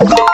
you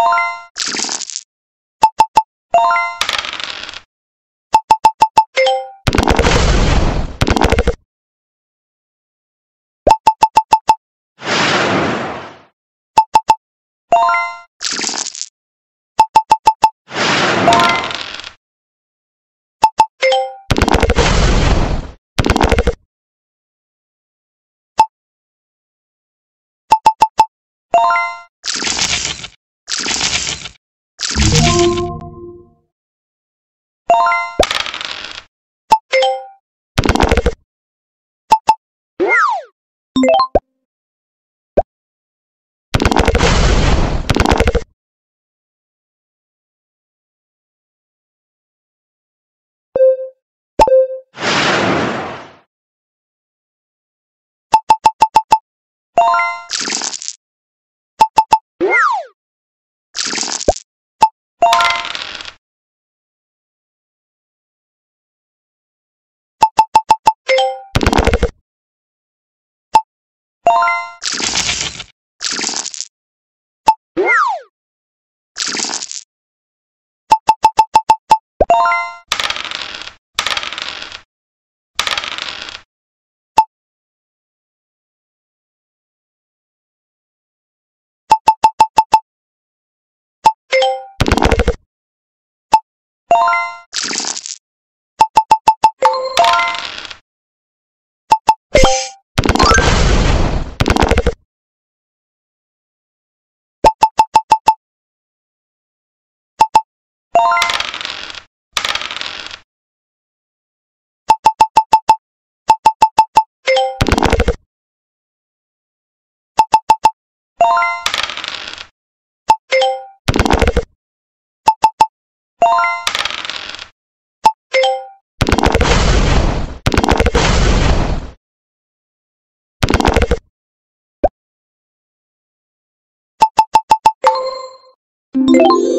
you. you Música